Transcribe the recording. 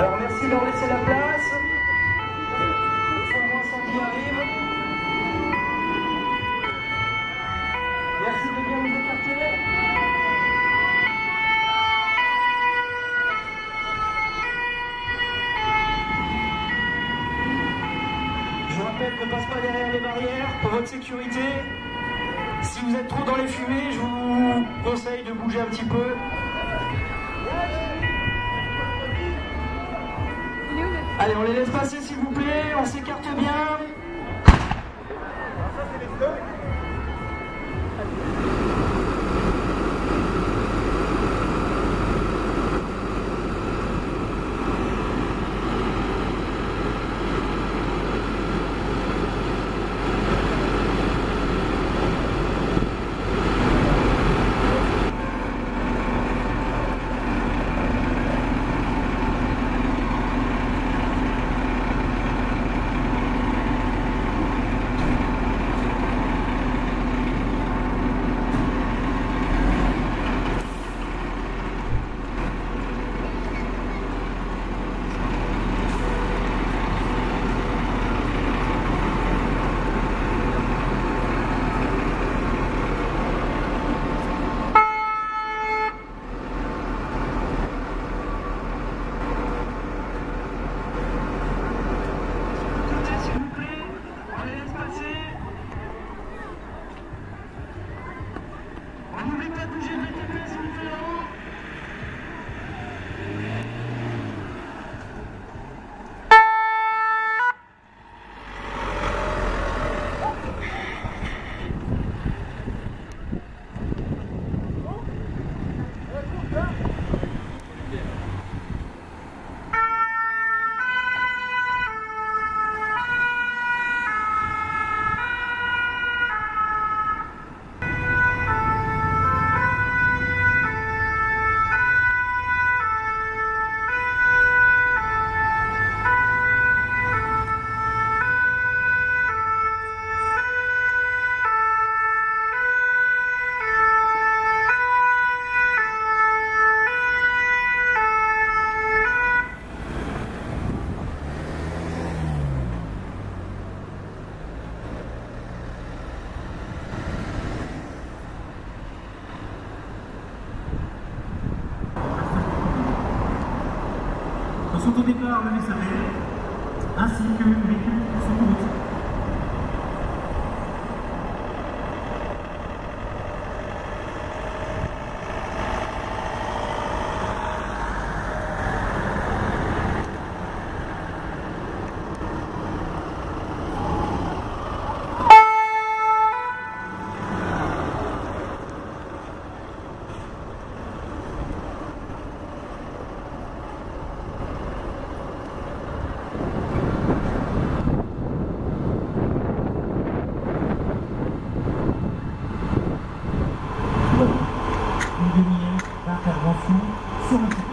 Alors merci de leur laisser la place. Le fond incendie arrive. Merci de bien vous écarter. Je vous rappelle qu'on ne passe pas derrière les barrières pour votre sécurité. Si vous êtes trop dans les fumées, je vous conseille de bouger un petit peu. Allez, on les laisse passer s'il vous plaît, on s'écarte bien. Sont au départ le messager, ainsi que le véhicule Funke.